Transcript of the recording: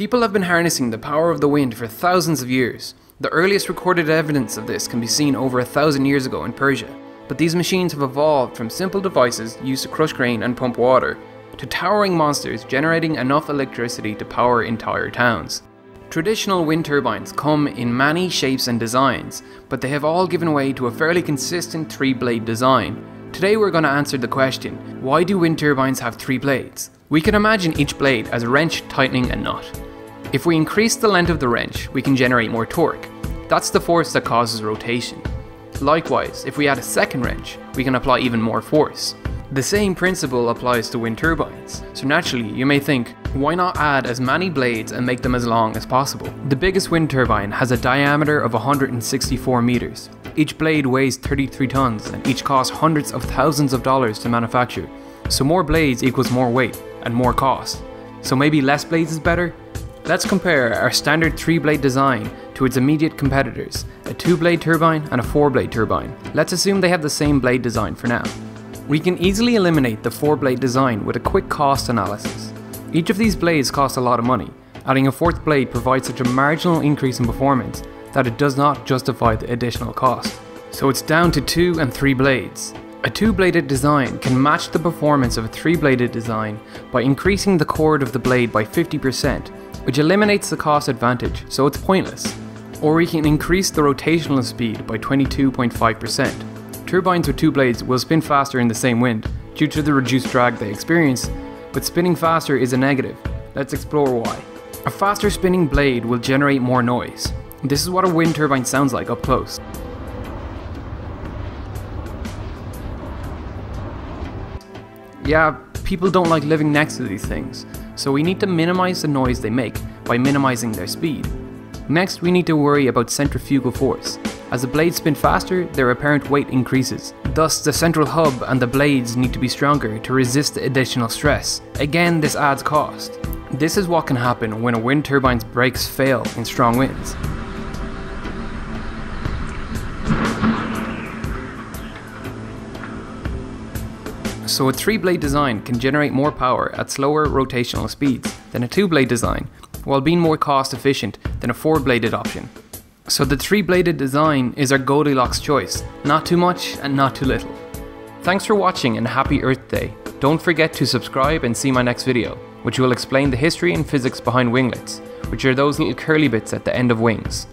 People have been harnessing the power of the wind for thousands of years. The earliest recorded evidence of this can be seen over a thousand years ago in Persia. But these machines have evolved from simple devices used to crush grain and pump water, to towering monsters generating enough electricity to power entire towns. Traditional wind turbines come in many shapes and designs, but they have all given way to a fairly consistent three blade design. Today we're going to answer the question, why do wind turbines have three blades? We can imagine each blade as a wrench tightening a nut. If we increase the length of the wrench, we can generate more torque. That's the force that causes rotation. Likewise, if we add a second wrench, we can apply even more force. The same principle applies to wind turbines. So naturally, you may think, why not add as many blades and make them as long as possible? The biggest wind turbine has a diameter of 164 meters. Each blade weighs 33 tons and each costs hundreds of thousands of dollars to manufacture. So more blades equals more weight and more cost. So maybe less blades is better? Let's compare our standard 3-blade design to its immediate competitors, a 2-blade turbine and a 4-blade turbine. Let's assume they have the same blade design for now. We can easily eliminate the 4-blade design with a quick cost analysis. Each of these blades costs a lot of money. Adding a fourth blade provides such a marginal increase in performance that it does not justify the additional cost. So it's down to 2 and 3 blades. A two-bladed design can match the performance of a three-bladed design by increasing the chord of the blade by 50%, which eliminates the cost advantage, so it's pointless. Or we can increase the rotational speed by 22.5%. Turbines with two blades will spin faster in the same wind, due to the reduced drag they experience, but spinning faster is a negative. Let's explore why. A faster spinning blade will generate more noise. This is what a wind turbine sounds like up close. Yeah, people don't like living next to these things, so we need to minimize the noise they make by minimizing their speed. Next, we need to worry about centrifugal force. As the blades spin faster, their apparent weight increases. Thus, the central hub and the blades need to be stronger to resist the additional stress. Again, this adds cost. This is what can happen when a wind turbine's brakes fail in strong winds. So a 3-blade design can generate more power at slower rotational speeds than a 2-blade design, while being more cost efficient than a 4-bladed option. So the 3-bladed design is our Goldilocks choice, not too much and not too little. Thanks for watching and happy Earth Day. Don't forget to subscribe and see my next video, which will explain the history and physics behind winglets, which are those little curly bits at the end of wings.